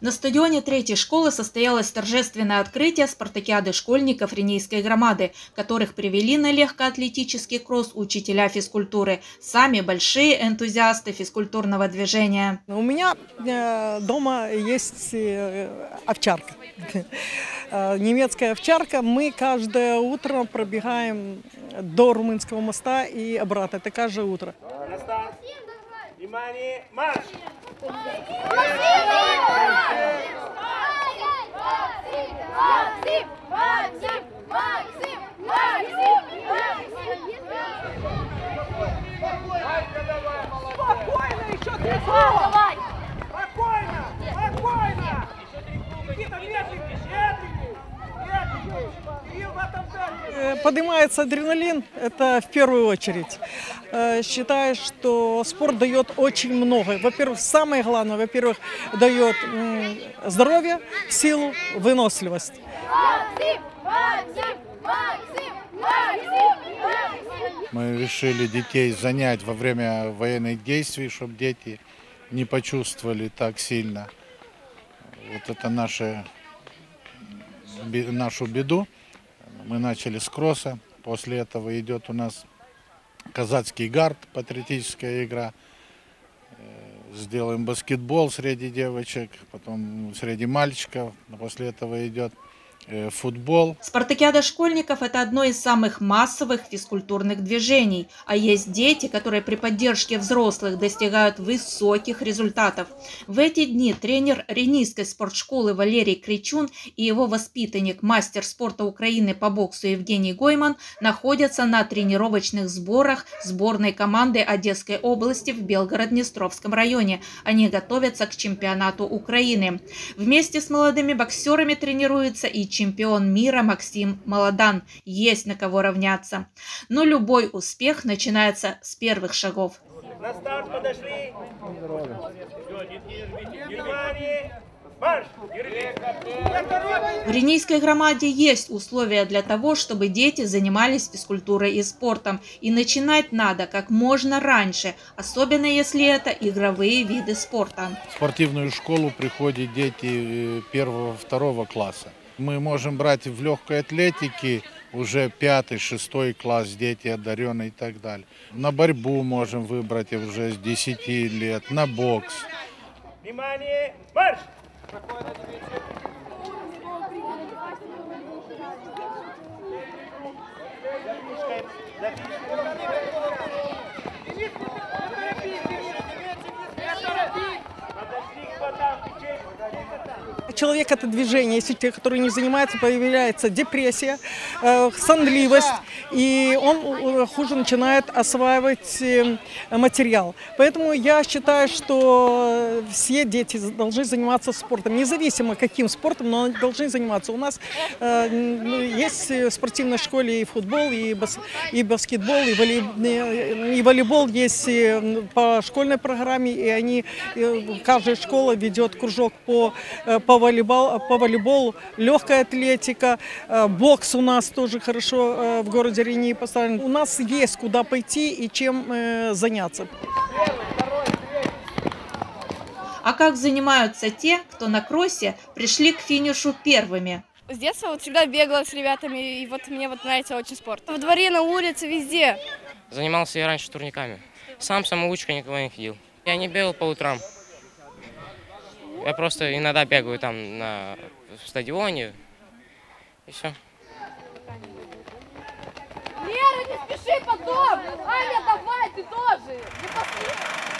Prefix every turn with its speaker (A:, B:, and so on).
A: На стадионе третьей школы состоялось торжественное открытие спартакиады школьников Ренейской громады, которых привели на легкоатлетический кросс учителя физкультуры, сами большие энтузиасты физкультурного движения.
B: У меня э, дома есть э, овчарка, э, немецкая овчарка. Мы каждое утро пробегаем до Румынского моста и обратно. Это каждое утро.
C: Внимание, марш!
D: Максим!
B: Поднимается адреналин, это в первую очередь. Э, Считаю, что спорт дает очень много. Во-первых, самое главное, во-первых, дает здоровье, силу, выносливость.
E: Мы решили детей занять во время военных действий, чтобы дети не почувствовали так сильно вот это наше, нашу беду. Мы начали с кросса, после этого идет у нас казацкий гард, патриотическая игра. Э, Сделаем баскетбол среди девочек, потом среди мальчиков, после этого идет футбол.
A: Спартакиада школьников – это одно из самых массовых физкультурных движений, а есть дети, которые при поддержке взрослых достигают высоких результатов. В эти дни тренер Ренийской спортшколы Валерий Кричун и его воспитанник, мастер спорта Украины по боксу Евгений Гойман находятся на тренировочных сборах сборной команды Одесской области в Белгород-Днестровском районе. Они готовятся к чемпионату Украины. Вместе с молодыми боксерами тренируется и чемпион мира Максим Молодан. Есть на кого равняться. Но любой успех начинается с первых шагов.
C: На старт подошли. Внимание!
A: В Ренейской громаде есть условия для того, чтобы дети занимались физкультурой и спортом. И начинать надо как можно раньше, особенно если это игровые виды спорта.
E: В спортивную школу приходят дети э, первого, второго класса. Мы можем брать в легкой атлетике уже пятый, шестой класс, дети одаренные и так далее. На борьбу можем выбрать уже с 10 лет, на бокс.
C: Внимание, марш! Подошли
B: Человек это движение, если те, которые не занимаются, появляется депрессия, э, сонливость, и он э, хуже начинает осваивать э, материал. Поэтому я считаю, что все дети должны заниматься спортом, независимо каким спортом, но они должны заниматься. У нас ну, есть в спортивной школе и футбол, и, бас- и баскетбол, и, воли- и волейбол есть по школьной программе, и они, каждая школа ведет кружок по, по, волейбол, по волейболу, легкая атлетика, э, бокс у нас тоже хорошо э, в городе Рени поставлен. У нас есть куда пойти и чем э, заняться.
A: А как занимаются те, кто на кроссе пришли к финишу первыми?
F: С детства вот всегда бегала с ребятами, и вот мне вот нравится очень спорт. В дворе, на улице, везде.
G: Занимался я раньше турниками. Сам самоучка никого не ходил. Я не бегал по утрам. Я просто иногда бегаю там на стадионе. И все.
D: Лера, не спеши потом! Аня, давай, ты тоже! Не поспи!